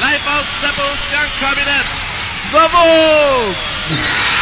Lifehouse Chapel Skunk Cabinet. The Vogue!